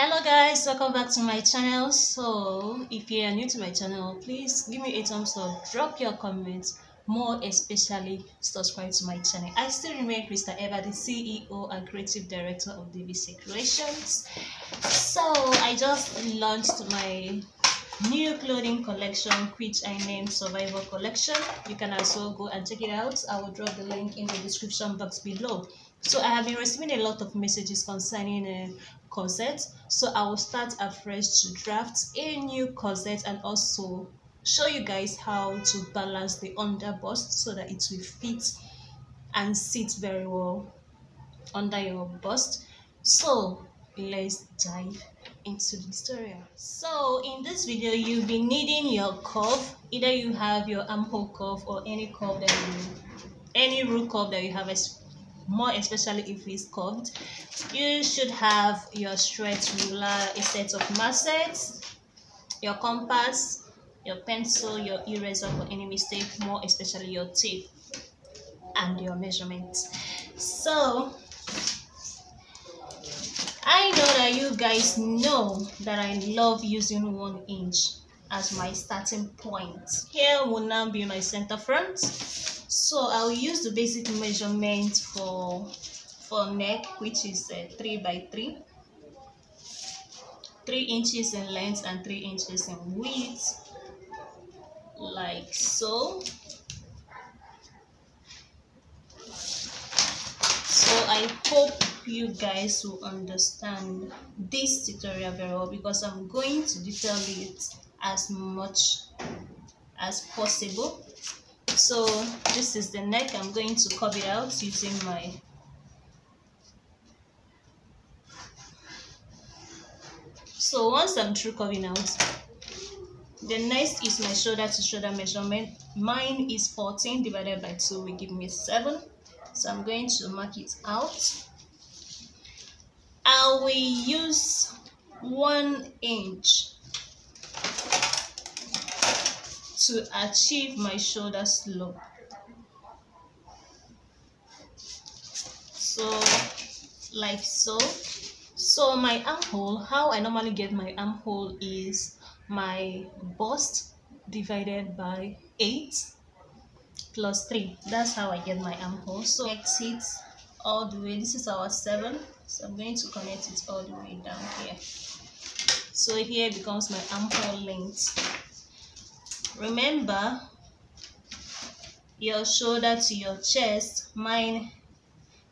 hello guys. Welcome back to my channel. So if you are new to my channel please give me a thumbs up drop your comments more especially subscribe to my channel. I still remain krista eva the ceo and creative director of DBC Creations so i just launched my new clothing collection which i named survival collection. You can also go and check it out. I will drop the link in the description box below so i have been receiving a lot of messages concerning uh, a corset so i will start afresh to draft a new corset and also show you guys how to balance the under bust so that it will fit and sit very well under your bust. So let's dive into the tutorial. So in this video you'll be needing your curve. Either you have your armhole curve or any curve that you any rule curve that you have more especially if it's curved you should have your straight ruler a set of massets your compass your pencil your eraser for any mistake more especially your tape and your measurements so I know that you guys know that I love using one inch as my starting point. Here will now be my center front. So I'll use the basic measurement for for neck which is uh, 3 by 3 3 inches in length and 3 inches in width. Like so. So I hope you guys will understand this tutorial very well because I'm going to detail it as much as possible so this is the neck. I'm going to curve it out using my so once I'm through curving out the next is my shoulder to shoulder measurement. Mine is 14 divided by 2 will give me 7 so I'm going to mark it out. I will use one inch to achieve my shoulder slope. So, like so. So my armhole, how I normally get my armhole is my bust divided by 8 plus 3. That's how I get my armhole. So exit all the way. This is our 7 so I'm going to connect it all the way down here so here becomes my armhole length remember your shoulder to your chest. Mine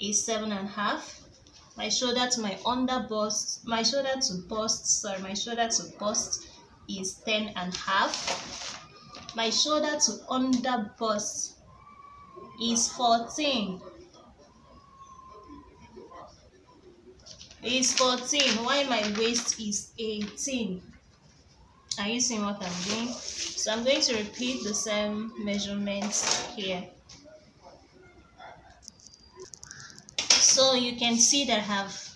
is seven and a half. My shoulder to my under bust my shoulder to bust sorry my shoulder to bust is ten and a half. My shoulder to under bust is 14 is 14 Why my waist is 18 are you seeing what i'm doing so i'm going to repeat the same measurements here. So you can see that i have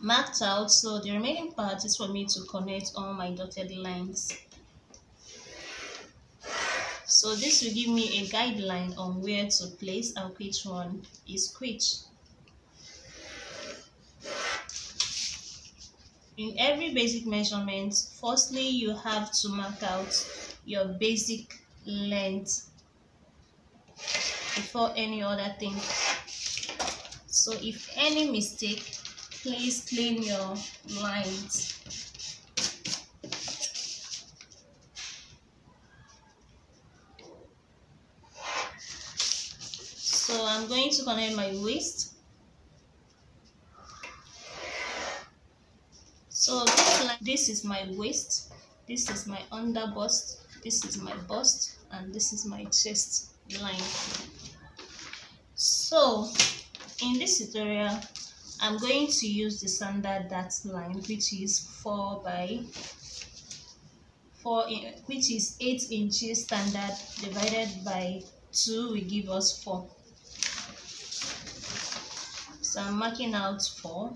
marked out so the remaining part is for me to connect all my dotted lines. So this will give me a guideline on where to place and which one is which in every basic measurement firstly you have to mark out your basic length before any other thing. So if any mistake please clean your lines. So i'm going to connect my waist so this is my waist this is my under bust this is my bust and this is my chest line. So in this tutorial i'm going to use the standard dart line which is 4 by 4 in, which is 8 inches standard divided by 2 will give us 4 so i'm marking out 4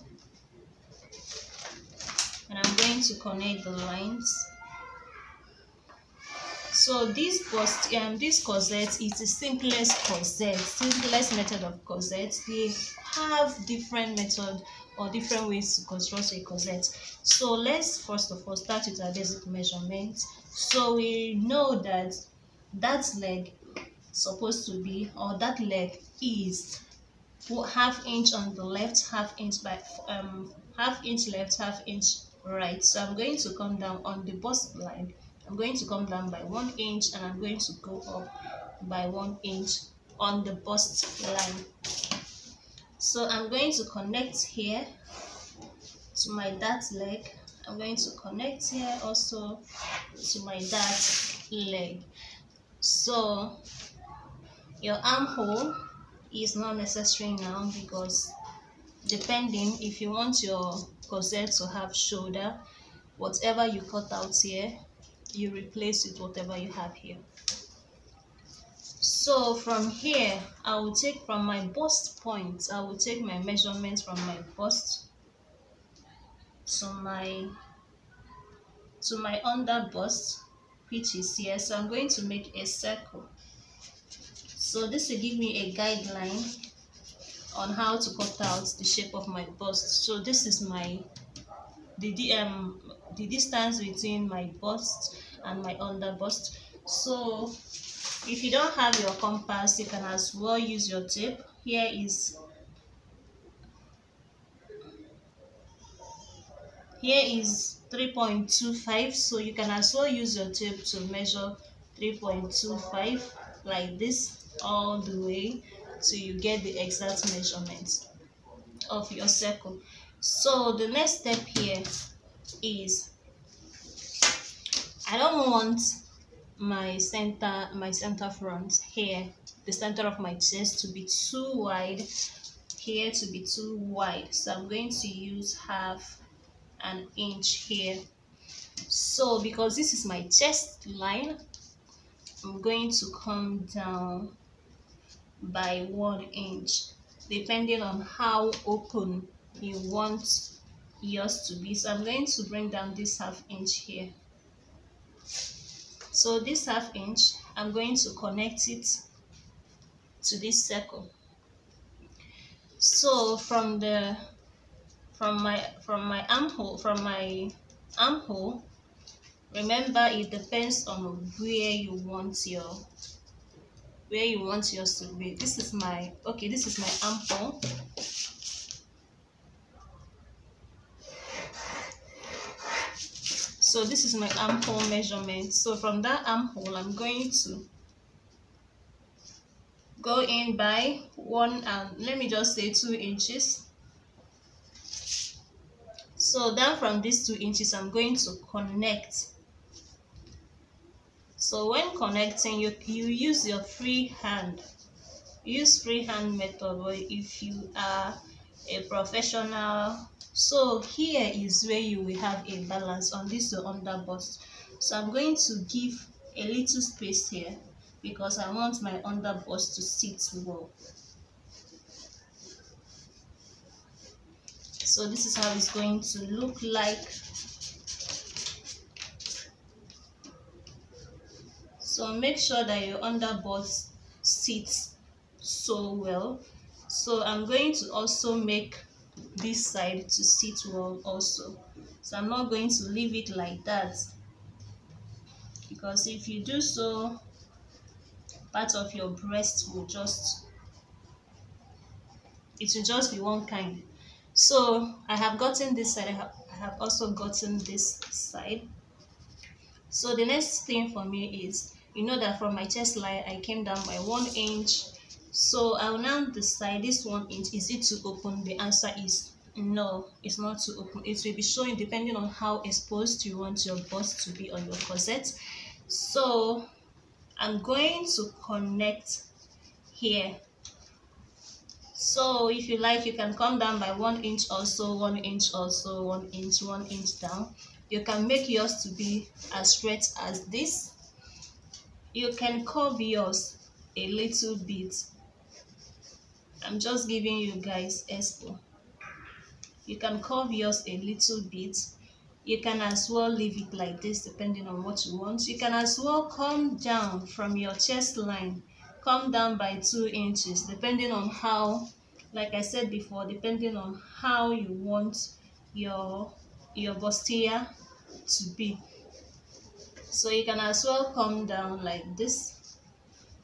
and I'm going to connect the lines. So this post um this corset is the simplest corset simplest method of corset. They have different method or different ways to construct a corset. So let's first of all start with our basic measurement. So we know that dart leg supposed to be or dart leg is half inch on the left half inch by um half inch left half inch right so i'm going to come down on the bust line. I'm going to come down by one inch and i'm going to go up by one inch on the bust line. So i'm going to connect here to my dart leg. I'm going to connect here also to my dart leg. So your armhole is not necessary now because depending if you want your to have shoulder whatever you cut out here you replace with whatever you have here. So from here i will take from my bust point i will take my measurements from my bust to my to my under bust which is here. So i'm going to make a circle. So this will give me a guideline on how to cut out the shape of my bust. So this is my the um the distance between my bust and my under bust. So if you don't have your compass you can as well use your tape. Here is here is 3.25 so you can as well use your tape to measure 3.25 like this all the way till you get the exact measurement of your circle. So the next step here is I don't want my center my center front here the center of my chest to be too wide here to be too wide. So I'm going to use half an inch here. So because this is my chest line I'm going to come down by one inch depending on how open you want yours to be. So i'm going to bring down this half inch here. So this half inch i'm going to connect it to this circle. So from the from my from my armhole from my armhole remember it depends on where you want your where you want yours to be. This is my okay this is my armhole. So this is my armhole measurement. So from that armhole i'm going to go in by one and let me just say two inches. So then from these two inches i'm going to connect so when connecting you you use your free hand use free hand method if you are a professional. So here is where you will have a balance on this your under bust so i'm going to give a little space here because i want my under bust to sit well. So this is how it's going to look like so make sure that your underbust sits so well. So i'm going to also make this side to sit well also. So i'm not going to leave it like that. Because if you do so part of your breast will just it will just be one kind. So i have gotten this side i have, I have also gotten this side. So the next thing for me is you know that from my chest line I came down by one inch. So I'll now decide this one inch is it to open? The answer is no it's not too open. It will be showing depending on how exposed you want your bust to be on your corset. So I'm going to connect here. So if you like you can come down by one inch also one inch also one inch one inch down. You can make yours to be as straight as this you can curve yours a little bit. I'm just giving you guys expo you can curve yours a little bit. You can as well leave it like this depending on what you want. You can as well come down from your chest line. Come down by two inches depending on how like i said before depending on how you want your your bustier to be so you can as well come down like this.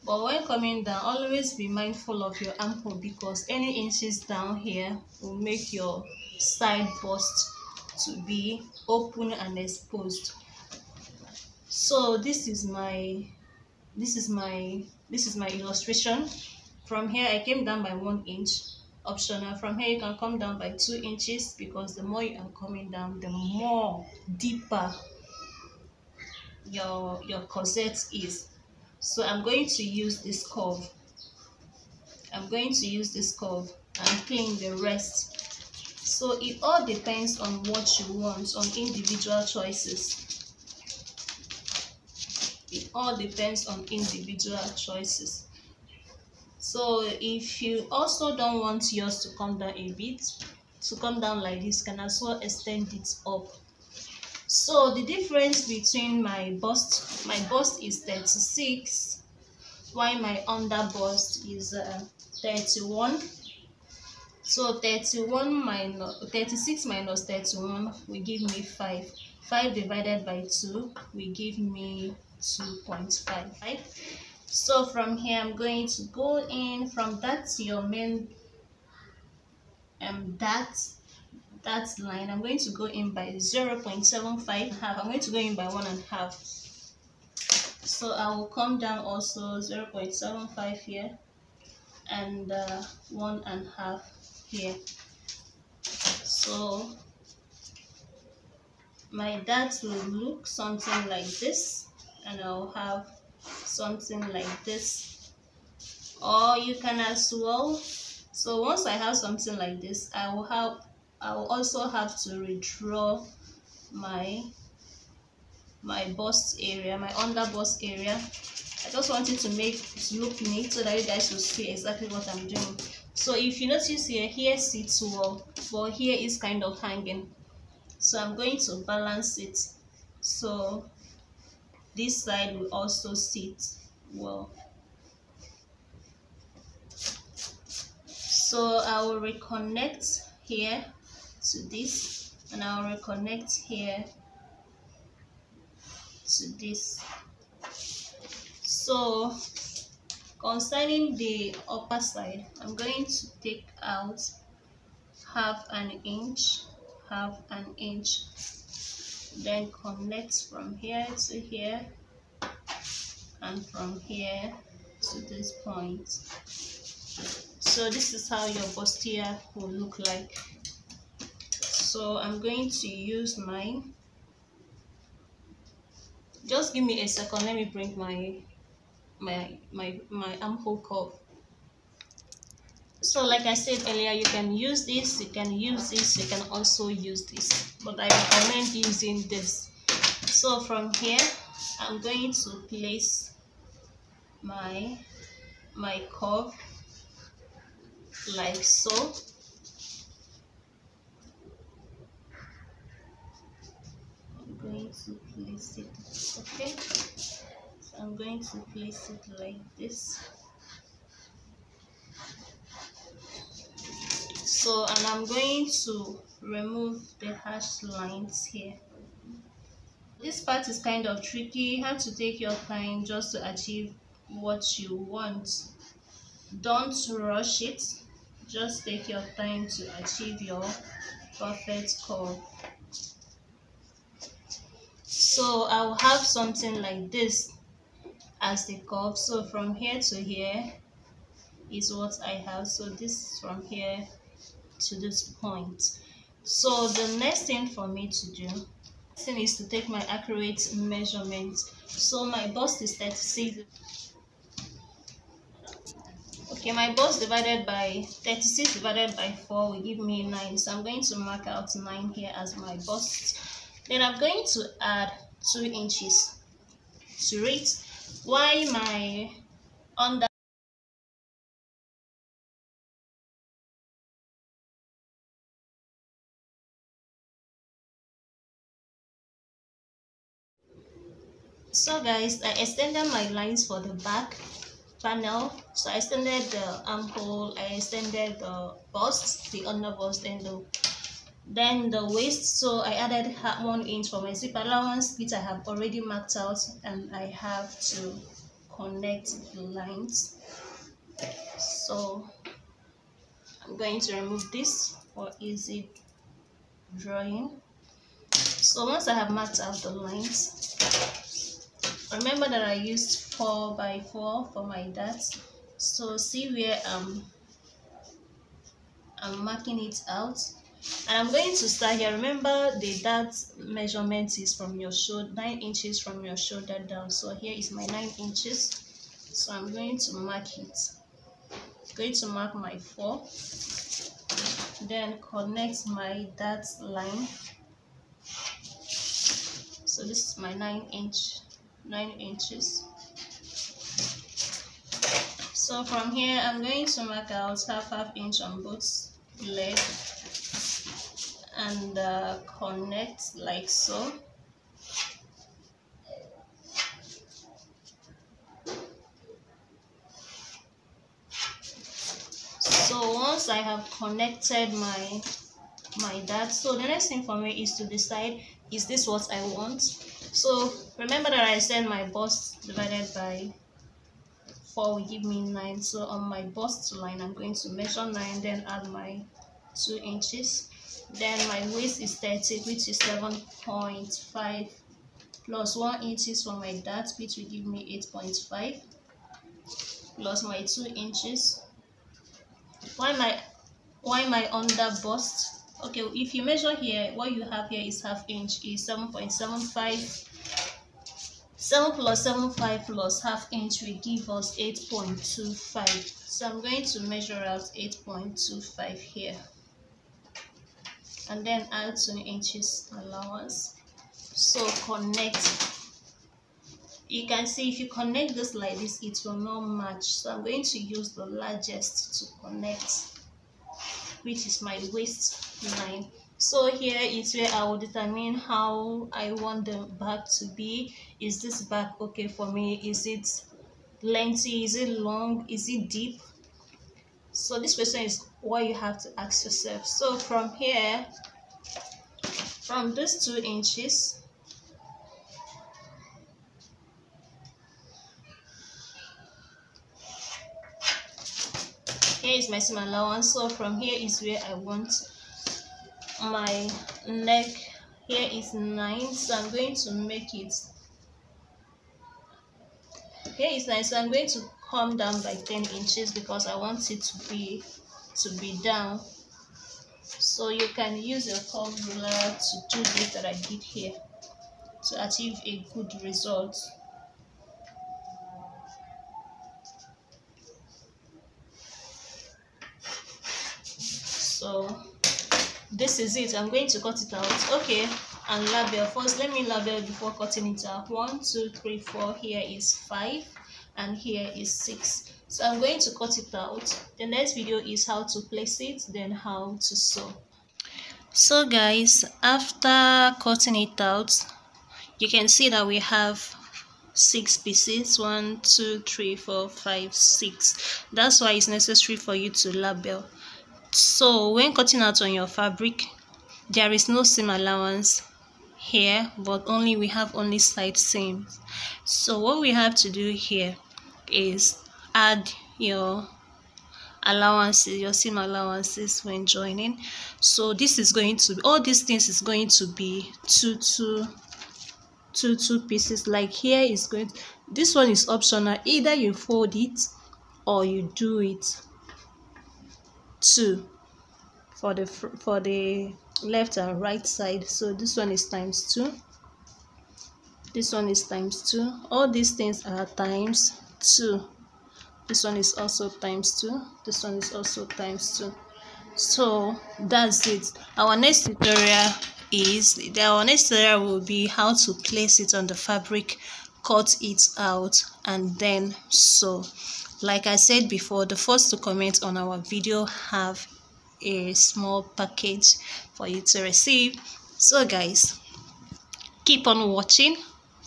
But when coming down always be mindful of your armhole because any inches down here will make your side bust to be open and exposed. So this is my this is my this is my illustration. From here i came down by one inch. Optional from here you can come down by two inches because the more you are coming down the more deeper your your corset is. So i'm going to use this curve. I'm going to use this curve and pin the rest. So it all depends on what you want on individual choices. It all depends on individual choices. So if you also don't want yours to come down a bit to come down like this can as well extend it up so the difference between my bust my bust is 36 while my under bust is uh, 31 so 31 minus 36 minus 31 will give me 5 5 divided by 2 will give me 2.55. so from here i'm going to go in from that to your main um that that line. I'm going to go in by 0 0.75 half. I'm going to go in by one and half. So i will come down also 0 0.75 here and uh, half here. So my dart will look something like this and I'll have something like this. Or you can as well so once I have something like this I will have I will also have to redraw my my bust area my under bust area. I just wanted to make it look neat so that you guys will see exactly what I'm doing. So if you notice here here sits well but here is kind of hanging. So I'm going to balance it. So this side will also sit well. So I will reconnect here to this and I will reconnect here to this. So concerning the upper side I'm going to take out half an inch half an inch then connect from here to here and from here to this point. So this is how your bustier will look like so i'm going to use mine just give me a second let me bring my my my my armhole curve so like i said earlier you can use this you can use this you can also use this but i recommend using this. So from here i'm going to place my my curve like so i'm going to place it okay. So i'm going to place it like this. So and i'm going to remove the hash lines here. This part is kind of tricky. You have to take your time just to achieve what you want. Don't rush it. Just take your time to achieve your perfect curve so i'll have something like this as the curve. So from here to here is what i have. So this from here to this point. So the next thing for me to do thing is to take my accurate measurement. So my bust is 36 okay my bust divided by 36 divided by 4 will give me 9 so i'm going to mark out 9 here as my bust then i'm going to add 2 inches to it Why my under so guys i extended my lines for the back panel. So i extended the armhole i extended the bust the under bust and the then the waist. So i added one inch for my zip allowance which i have already marked out and i have to connect the lines. So i'm going to remove this for easy drawing so once i have marked out the lines remember that i used 4 by 4 for my darts so see where um i'm marking it out and i'm going to start here. Remember the dart measurement is from your shoulder nine inches from your shoulder down. So here is my nine inches. So i'm going to mark it. Going to mark my four. Then connect my dart line. So this is my nine inch nine inches. So from here i'm going to mark out half half inch on both leg and uh, connect like so. So once I have connected my my dart so the next thing for me is to decide is this what I want? So remember that I said my bust divided by 4 will give me 9 so on my bust line I'm going to measure 9 then add my 2 inches then my waist is 30 which is 7.5 plus 1 inches for my dart which will give me 8.5 plus my 2 inches. Why my why my under bust? Okay if you measure here what you have here is half inch is 7.75 7 plus 75 plus half inch will give us 8.25 so i'm going to measure out 8.25 here and then add 2 inches allowance. So connect. You can see if you connect this like this it will not match. So i'm going to use the largest to connect which is my waist line. So here is where i will determine how i want the back to be. Is this back okay for me? Is it lengthy? Is it long? Is it deep? So this person is what you have to ask yourself. So from here from these two inches here is my seam allowance. So from here is where i want my neck. Here is 9 so i'm going to make it. Here is 9 so i'm going to come down by 10 inches because i want it to be to be down. So you can use your curve ruler to do this that i did here to achieve a good result. So this is it. I'm going to cut it out. Okay and label. First let me label before cutting it out. One two three four. Here is five and here is six so i'm going to cut it out. The next video is how to place it then how to sew. So guys after cutting it out you can see that we have six pieces. One two three four five six. That's why it's necessary for you to label. So when cutting out on your fabric there is no seam allowance here but only we have only side seams. So what we have to do here is add your allowances your seam allowances when joining. So this is going to all these things is going to be two two two two pieces. Like here is going to, this one is optional. Either you fold it or you do it 2 for the for the left and right side. So this one is times 2 this one is times 2 all these things are times 2 this one is also times 2 this one is also times 2 so that's it. Our next tutorial is our next tutorial will be how to place it on the fabric cut it out and then sew. Like i said before the first to comment on our video have a small package for you to receive. So guys keep on watching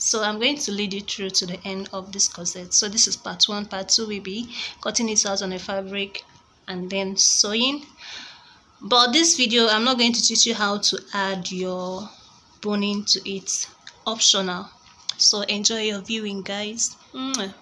so i'm going to lead you through to the end of this corset so this is part one part two will be cutting it out on a fabric and then sewing. But this video i'm not going to teach you how to add your boning to it optional. So enjoy your viewing guys. Mwah.